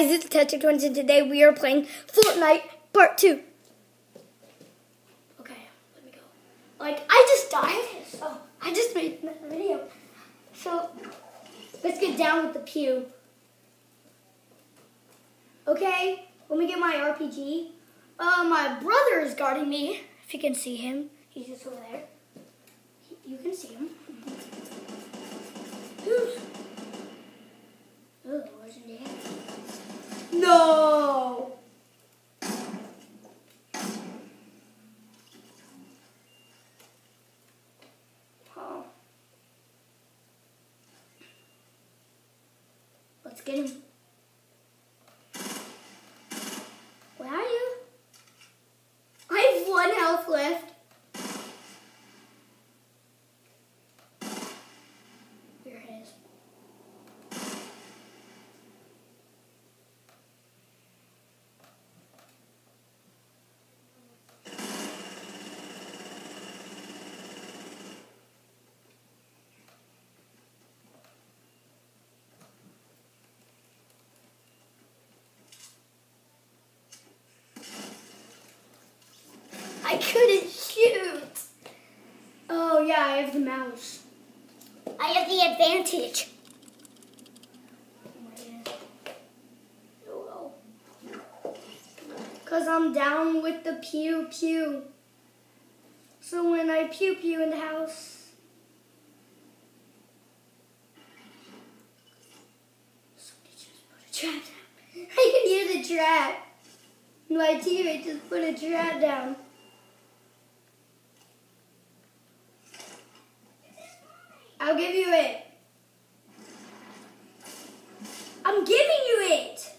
This is Testy Twins, and today we are playing Fortnite Part 2. Okay, let me go. Like, I just died, so I just made another video. So, let's get down with the pew. Okay, let me get my RPG. Uh, my brother is guarding me, if you can see him. He's just over there. He- You can see him. Ooh, wasn't there? No. Oh. Let's get him. Where are you? I have one health left. Here it is. I couldn't shoot. Oh yeah, I have the mouse. I have the advantage. Cause I'm down with the pew pew. So when I pew pew in the house. Somebody just put a trap down. I can hear the trap. My teammate just put a trap down. I'll give you it. I'm giving you it.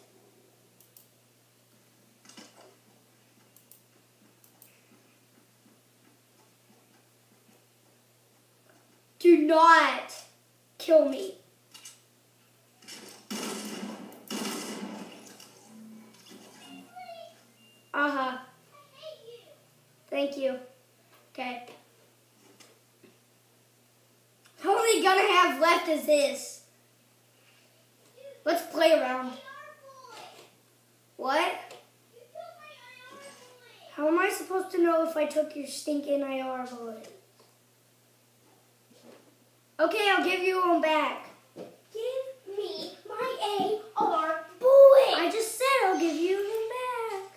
Do not kill me. Uh huh. Thank you. Okay. The I have left is this. Let's play around. What? How am I supposed to know if I took your stinking AR bullet? Okay, I'll give you one back. Give me my AR bullet. I just said I'll give you one back.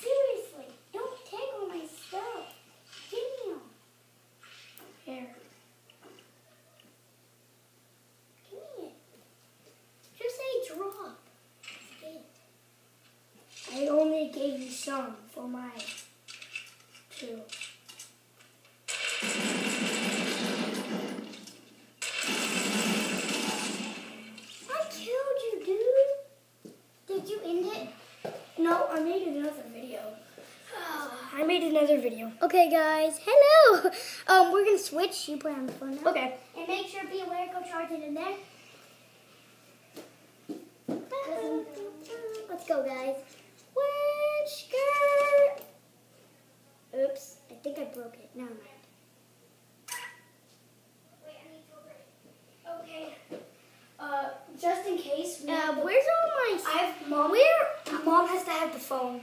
Seriously, don't take all my stuff. Give me them. Here. Give me it. Just say drop. That's it. I only for my two. I killed you, dude. Did you end it? No, I made another video. I made another video. Okay, guys. Hello. Um, we're gonna switch. You play on the phone now. Okay. And make sure be aware, go charge it in there. Let's go, guys. Never mind. Okay. Uh, just in case. We Uh, where's all my? I have mom. Where? Mom has to have the phone.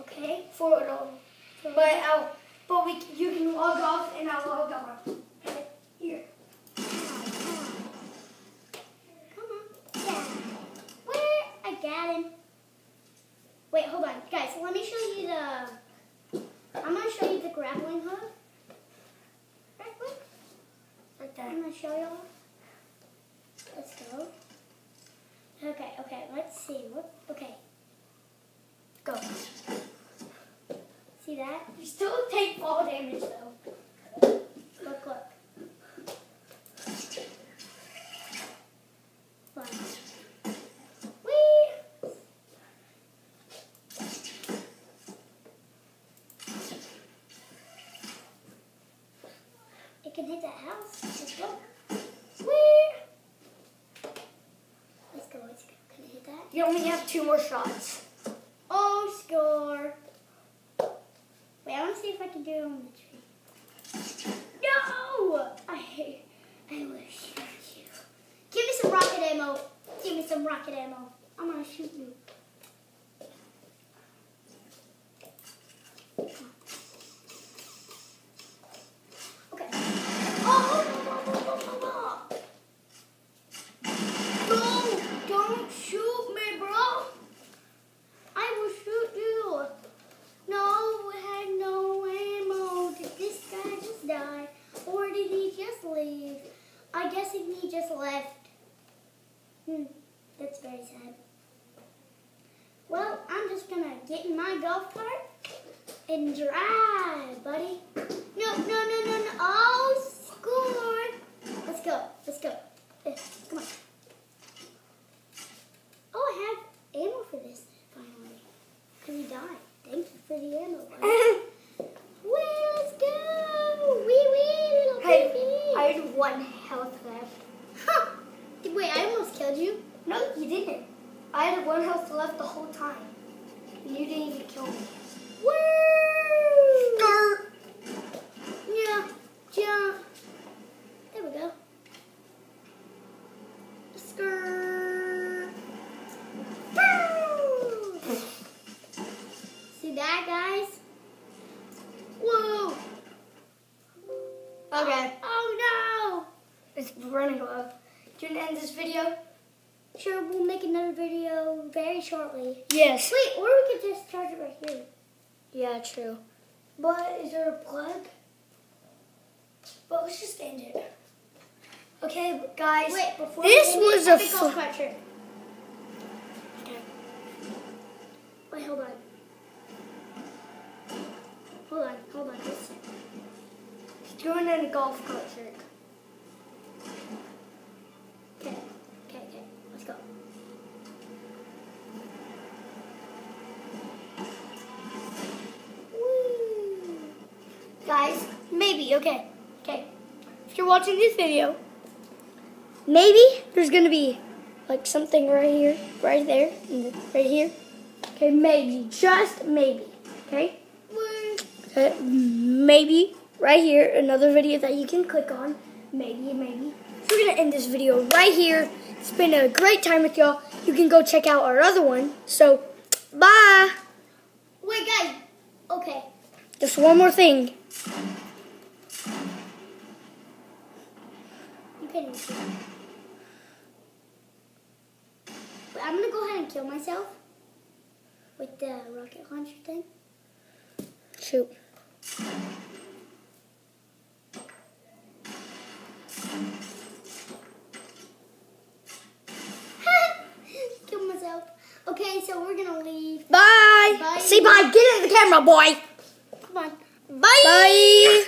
Okay. For it all. But I'll. But we. You can log off, and I'll log on. Here. Come on. Yeah. Where? I got him. Wait, hold on, guys. Let me show you the. I'm gonna show you the grappling hook. Right quick. Like that. I'm gonna show y'all. Let's go. Okay, okay. Let's see. What? Okay. Go. See that? You still take fall damage though. Look, look. One. Whee! It can hit that house. Let's go. Whee! Let's go, let's go. Can it hit that? You only have two more shots. Oh, score. Wait, I want to see if I can do it on the tree. No! I hate. I wish you. Give me some rocket ammo. Give me some rocket ammo. I'm gonna shoot you. Okay. Oh, no, no, no, no, no, no. No, don't shoot me, bro. I will shoot you. No, we had no ammo. Did this guy just die? Or did he just leave? I guess he just left. Hmm, that's very sad. Well, I'm just gonna get in my golf cart and drive, buddy. No, no, no, no, no. Oh, score. Let's go. Let's go. Eh, Come on. Oh, I have ammo for this finally. Because he died. Thank you for the ammo. Well, let's go. Wee wee, little Hey, baby. I had one health left. Huh. Wait, I almost killed you. No, you didn't. I had one health left the whole time. And you didn't even kill me. Woo! Yeah, jump. There we go. Skirt. Woo! See that, guys? Whoa! Okay, Oh no! it's running low. Do you want to end this video? Sure, we'll make another video very shortly. Yes. Wait, or we could just charge it right here. Yeah, true. But is there a plug? But let's just end it. Okay, guys. Wait, before this we was it, a fu- cart trick. Wait, hold on. Hold on, hold on. Just doing in a golf trick. Okay, okay, okay. Let's go. Woo! Guys, maybe, okay. Okay. If you're watching this video, maybe there's gonna be like something right here, right there, and right here. Okay, maybe, just maybe. Okay? Okay, uh, maybe right here, another video that you can click on. Maybe, maybe. So we're gonna end this video right here. It's been a great time with y'all. You can go check out our other one. So, bye. Wait, guys. Okay. Just one more thing. You can. Wait, I'm gonna go ahead and kill myself with the rocket launcher thing. Shoot. kill myself. Okay, so we're gonna leave. Bye. Bye. Get in the camera, boy. Come on. Bye. Bye.